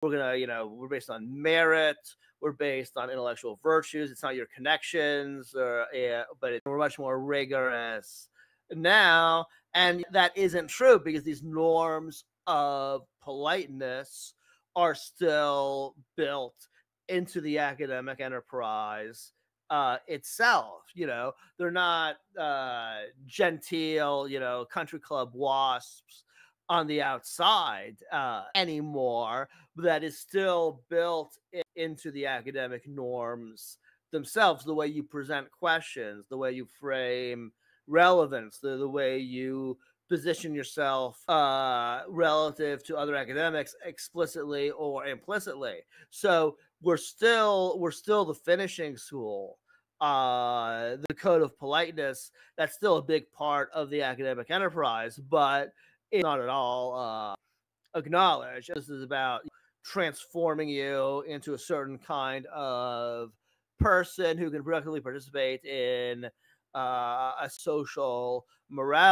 we're gonna, you know, we're based on merit, we're based on intellectual virtues. It's not your connections, or yeah, but it, we're much more rigorous now, and that isn't true because these norms of politeness are still built into the academic enterprise uh, itself. You know, they're not uh, genteel, you know, country club wasps on the outside uh, anymore. That is still built in, into the academic norms themselves. The way you present questions, the way you frame relevance, the, the way you position yourself uh, relative to other academics explicitly or implicitly. So we're still we're still the finishing school. Uh, the code of politeness that's still a big part of the academic enterprise, but it's not at all uh, acknowledged. This is about transforming you into a certain kind of person who can productively participate in uh, a social morality.